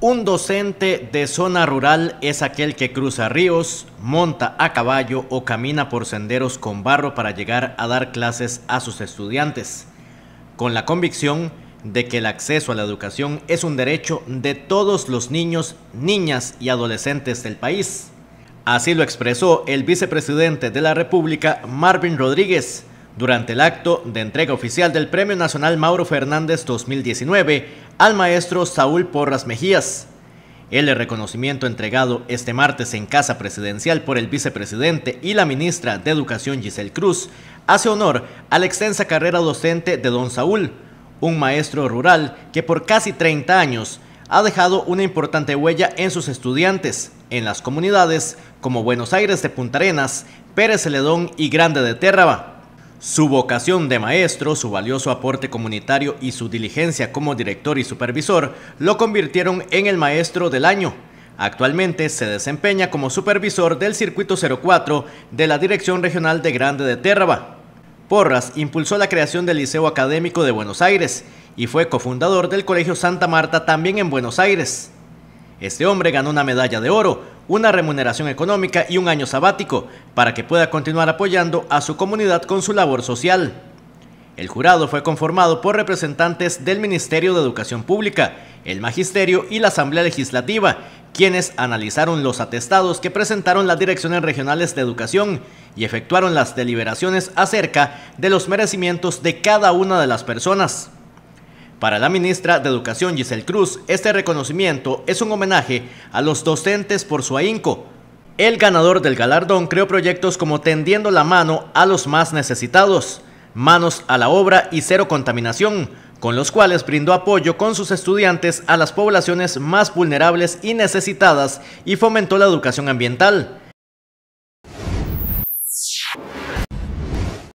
Un docente de zona rural es aquel que cruza ríos, monta a caballo o camina por senderos con barro para llegar a dar clases a sus estudiantes, con la convicción de que el acceso a la educación es un derecho de todos los niños, niñas y adolescentes del país. Así lo expresó el vicepresidente de la República, Marvin Rodríguez, durante el acto de entrega oficial del Premio Nacional Mauro Fernández 2019 al maestro Saúl Porras Mejías. El reconocimiento entregado este martes en Casa Presidencial por el vicepresidente y la ministra de Educación Giselle Cruz hace honor a la extensa carrera docente de don Saúl, un maestro rural que por casi 30 años ha dejado una importante huella en sus estudiantes, en las comunidades como Buenos Aires de Punta Arenas, Pérez Celedón y Grande de Térraba. Su vocación de maestro, su valioso aporte comunitario y su diligencia como director y supervisor lo convirtieron en el maestro del año. Actualmente se desempeña como supervisor del Circuito 04 de la Dirección Regional de Grande de Térraba. Porras impulsó la creación del Liceo Académico de Buenos Aires y fue cofundador del Colegio Santa Marta también en Buenos Aires. Este hombre ganó una medalla de oro, una remuneración económica y un año sabático para que pueda continuar apoyando a su comunidad con su labor social. El jurado fue conformado por representantes del Ministerio de Educación Pública, el Magisterio y la Asamblea Legislativa, quienes analizaron los atestados que presentaron las direcciones regionales de educación y efectuaron las deliberaciones acerca de los merecimientos de cada una de las personas. Para la ministra de Educación Giselle Cruz, este reconocimiento es un homenaje a los docentes por su ahínco. El ganador del galardón creó proyectos como Tendiendo la mano a los más necesitados, Manos a la obra y Cero contaminación, con los cuales brindó apoyo con sus estudiantes a las poblaciones más vulnerables y necesitadas y fomentó la educación ambiental.